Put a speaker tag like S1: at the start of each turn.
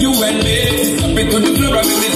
S1: you and me. Step into the